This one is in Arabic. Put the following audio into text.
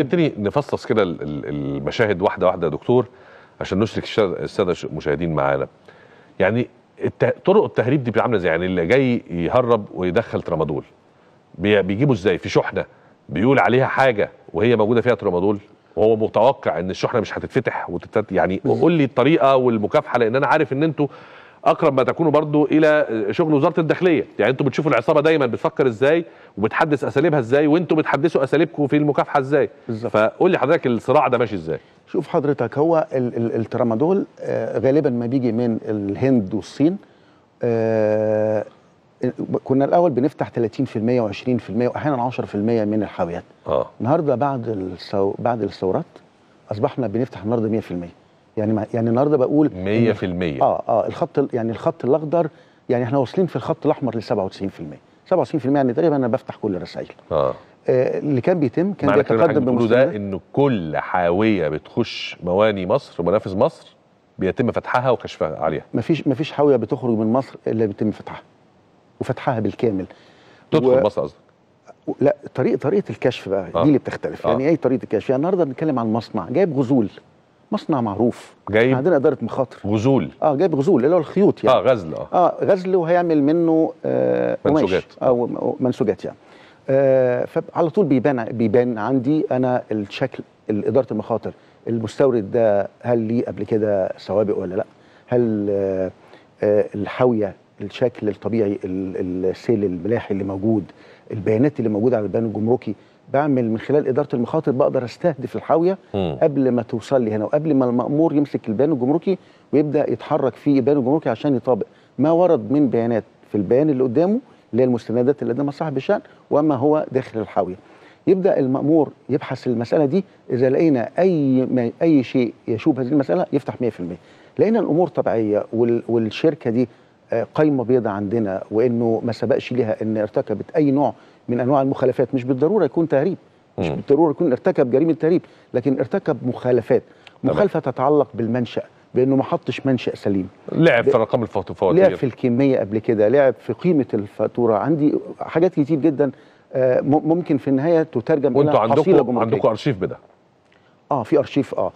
نبتدي نفصص كده ال- ال- المشاهد واحدة واحدة يا دكتور عشان نشرك السادة المشاهدين معانا. يعني طرق التهريب دي عاملة إزاي؟ يعني اللي جاي يهرب ويدخل ترامادول. بي- بيجيبه إزاي؟ في شحنة. بيقول عليها حاجة وهي موجودة فيها ترامادول وهو متوقع إن الشحنة مش هتتفتح وتتت يعني قول لي الطريقة والمكافحة لأن أنا عارف إن أنتوا أقرب ما تكونوا برضو إلى شغل وزارة الداخلية. يعني أنتوا بتشوفوا العصابة دايما بتفكر إزاي وبتحدث أساليبها إزاي وأنتوا بتحدثوا أساليبكم في المكافحة إزاي. فقول لي حضرتك الصراع ده ماشي إزاي. شوف حضرتك هو ال- ال- الترامادول آه، غالبا ما بيجي من الهند والصين آه، كنا الأول بنفتح 30% و20% واحيانا 10% من الحاويات. آه. النهارده بعد الثو... بعد الثورات أصبحنا بنفتح النهارده 100% يعني ما... يعني النهارده بقول 100% آه آه الخط ال- يعني الخط الأخضر يعني إحنا واصلين في الخط الأحمر ل 97% 97% يعني تقريبا أنا بفتح كل الرسائل. آه. آه اللي كان بيتم كان معنى بيتقدم بتقولوا ده إن كل حاوية بتخش مواني مصر ومنافذ مصر بيتم فتحها وكشفها عليها مفيش مفيش حاوية بتخرج من مصر إلا بيتم فتحها وفتحها بالكامل. تدخل و- مصر قصدك؟ لا طريقه طريقة الكشف بقى آه. دي اللي بتختلف. آه. يعني إيه طريقة الكشف؟ يعني النهارده بنتكلم عن مصنع جايب غزول. مصنع معروف. جايب؟ إحنا عندنا إدارة مخاطر. غزول. آه جايب غزول اللي هو الخيوط يعني. آه غزل آه. آه غزل وهيعمل منه آه منسوجات. أو منسوجات يعني. آه فعلى طول بيبان بيبان عندي أنا الشكل إدارة المخاطر. المستورد ده هل ليه قبل كده سوابق ولا لأ؟ هل آه آه الحاوية الشكل الطبيعي ال- السيل الملاحي اللي موجود البيانات اللي موجودة على البيان الجمركي بعمل من خلال إدارة المخاطر بقدر أستهدف الحاوية مم. قبل ما توصل لي هنا وقبل ما المأمور يمسك البيان الجمركي ويبدأ يتحرك في البيان الجمركي عشان يطابق ما ورد من بيانات في البيان اللي قدامه اللي هي المستندات اللي قدمها صاحب الشأن وما هو داخل الحاوية يبدأ المأمور يبحث المسألة دي إذا لقينا أي ما أي شيء يشوب هذه المسألة يفتح 100% لقينا الأمور طبيعية وال والشركة دي آه، قايمة بيضاء عندنا وإنه ما سبقش لها إن ارتكبت أي نوع من أنواع المخالفات. مش بالضرورة يكون تهريب مش مم. بالضرورة يكون ارتكب جريمة تهريب لكن ارتكب مخالفات. مخالفة تتعلق بالمنشأ بأنه ما حطش منشأ سليم. لعب في رقم الفوات- لعب الفواتير في الكمية قبل كده لعب في قيمة الفاتورة. عندي حاجات كتير جدا آه، ممكن في النهاية تترجم وأنتوا إلى حصيلة عندكم عندكم أرشيف بده؟ آه في أرشيف آه.